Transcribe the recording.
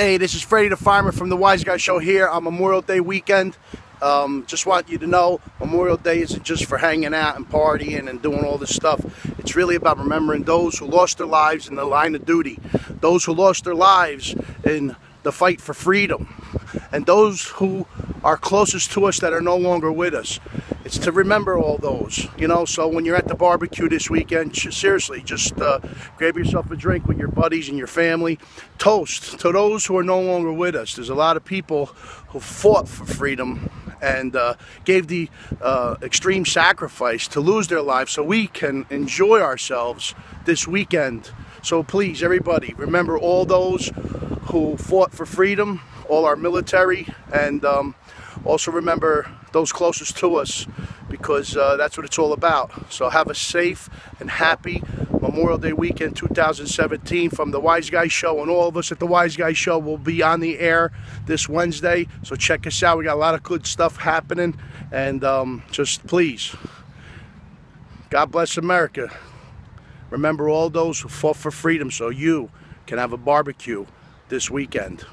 Hey, this is Freddie the Farmer from the Wiseguyz Show here on Memorial Day weekend. Um, just want you to know Memorial Day isn't just for hanging out and partying and doing all this stuff. It's really about remembering those who lost their lives in the line of duty, those who lost their lives in the fight for freedom, and those who are closest to us that are no longer with us it's to remember all those, you know. So when you're at the barbecue this weekend, seriously, just uh, grab yourself a drink with your buddies and your family. Toast to those who are no longer with us. There's a lot of people who fought for freedom and uh, gave the uh, extreme sacrifice to lose their lives so we can enjoy ourselves this weekend. So please, everybody, remember all those who fought for freedom, all our military, and um, also remember those closest to us because uh, that's what it's all about. So have a safe and happy Memorial Day weekend 2017 from the Wiseguyz Show and all of us at the Wiseguyz Show will be on the air this Wednesday. So check us out. We got a lot of good stuff happening and um, just please, God bless America. Remember all those who fought for freedom so you can have a barbecue this weekend.